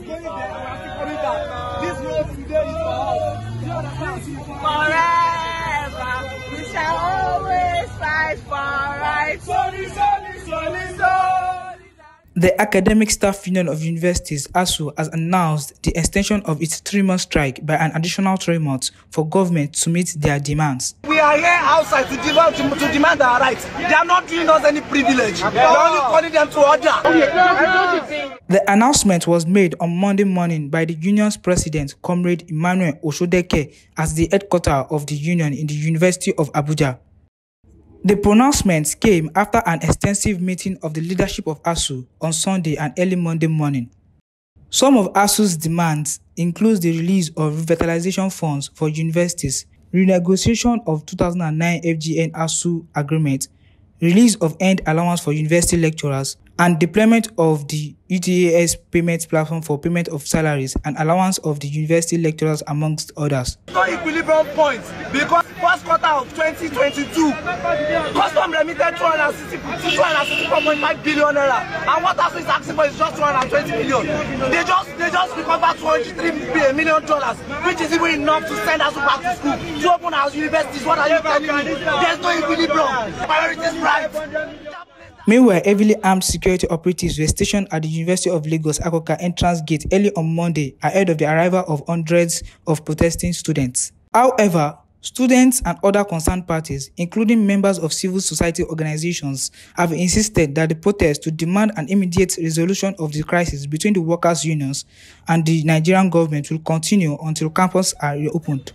going there we are still coming back. This road today is for us. The other is for us. The Academic Staff Union of Universities (ASUU) has announced the extension of its three-month strike by an additional three months for government to meet their demands. We are here outside to demand, to, to demand our rights. They are not doing us any privilege. We are only calling them to order. The announcement was made on Monday morning by the union's president, Comrade Emmanuel Osodeke, at the headquarters of the union in the University of Abuja. The pronouncement came after an extensive meeting of the leadership of ASUU on Sunday and early Monday morning. Some of ASUU's demands include the release of revitalization funds for universities, renegotiation of 2009 FGN ASUU agreement, release of earned allowance for university lecturers, and deployment of the UTAS payment platform for payment of salaries and allowance of the university lecturers amongst others. equilibrium point because first quarter of 2022 custom remitted 264.5 billion naira. And what ASU is asking for is just 220 million. They just they just recover 203 million dollars which is even enough to send ASU back to school to open our universities. What are you telling me? There's no equilibrium. Priorities right. Meanwhile, heavily armed security operatives were stationed at the University of Lagos Akoka entrance gate early on Monday ahead of the arrival of hundreds of protesting students. However, students and other concerned parties, including members of civil society organizations, have insisted that the protest to demand an immediate resolution of the crisis between the workers' unions and the Nigerian government will continue until campuses are reopened.